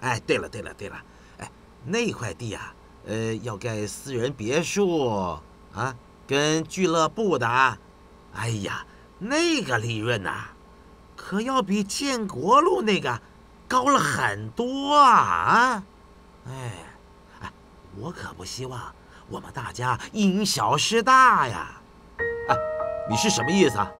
哎，对了对了对了，哎，那块地啊，呃，要盖私人别墅啊，跟俱乐部的，哎呀，那个利润呐，可要比建国路那个高了很多啊啊，哎哎，我可不希望我们大家因小失大呀，啊，你是什么意思啊？